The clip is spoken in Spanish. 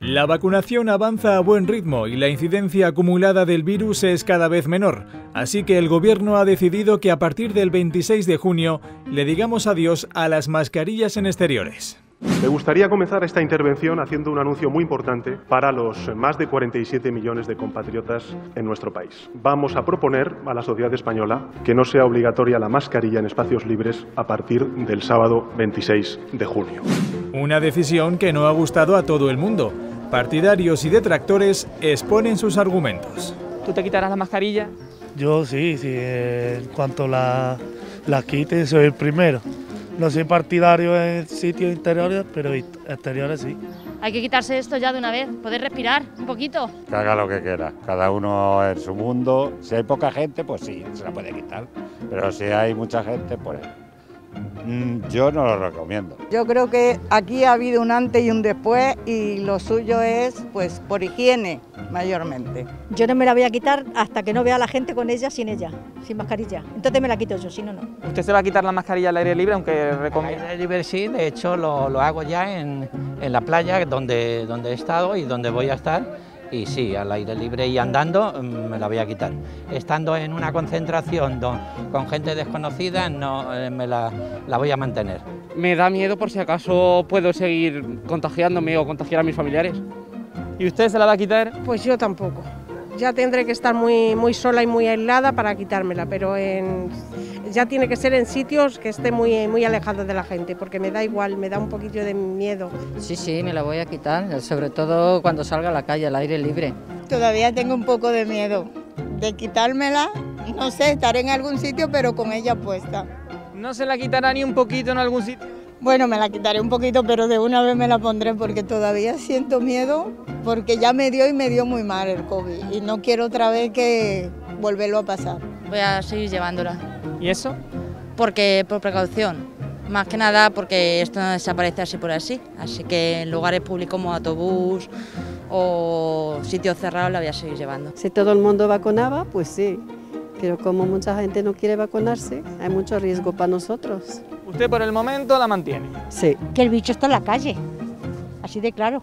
La vacunación avanza a buen ritmo y la incidencia acumulada del virus es cada vez menor, así que el gobierno ha decidido que a partir del 26 de junio le digamos adiós a las mascarillas en exteriores. Me gustaría comenzar esta intervención haciendo un anuncio muy importante para los más de 47 millones de compatriotas en nuestro país. Vamos a proponer a la sociedad española que no sea obligatoria la mascarilla en espacios libres a partir del sábado 26 de junio. Una decisión que no ha gustado a todo el mundo. Partidarios y detractores exponen sus argumentos. ¿Tú te quitarás la mascarilla? Yo sí, sí, en cuanto la, la quite soy el primero. No soy partidario en sitios interiores, pero exteriores sí. Hay que quitarse esto ya de una vez, poder respirar un poquito. Que haga lo que quiera, cada uno en su mundo. Si hay poca gente, pues sí, se la puede quitar. Pero si hay mucha gente, pues yo no lo recomiendo. Yo creo que aquí ha habido un antes y un después y lo suyo es pues por higiene mayormente. Yo no me la voy a quitar hasta que no vea a la gente con ella sin ella, sin mascarilla. Entonces me la quito yo, si no, no. ¿Usted se va a quitar la mascarilla al aire libre aunque recomienda? Al aire libre sí, de hecho lo, lo hago ya en, en, la playa donde, donde he estado y donde voy a estar y sí, al aire libre y andando mm, me la voy a quitar. Estando en una concentración con gente desconocida no eh, me la, la, voy a mantener. Me da miedo por si acaso puedo seguir contagiándome o contagiar a mis familiares. ¿Y usted se la va a quitar? Pues yo tampoco. Ya tendré que estar muy, muy sola y muy aislada para quitármela, pero en, ya tiene que ser en sitios que esté muy, muy alejados de la gente, porque me da igual, me da un poquillo de miedo. Sí, sí, me la voy a quitar, sobre todo cuando salga a la calle, al aire libre. Todavía tengo un poco de miedo de quitármela, no sé, estaré en algún sitio, pero con ella puesta. ¿No se la quitará ni un poquito en algún sitio? Bueno, me la quitaré un poquito, pero de una vez me la pondré porque todavía siento miedo, porque ya me dio y me dio muy mal el COVID y no quiero otra vez que volverlo a pasar. Voy a seguir llevándola. ¿Y eso? Porque por precaución, más que nada porque esto no desaparece así por así, así que en lugares públicos como autobús o sitios cerrados la voy a seguir llevando. Si todo el mundo vacunaba, pues sí, pero como mucha gente no quiere vacunarse, hay mucho riesgo para nosotros. ¿Usted por el momento la mantiene? Sí. Que el bicho está en la calle, así de claro.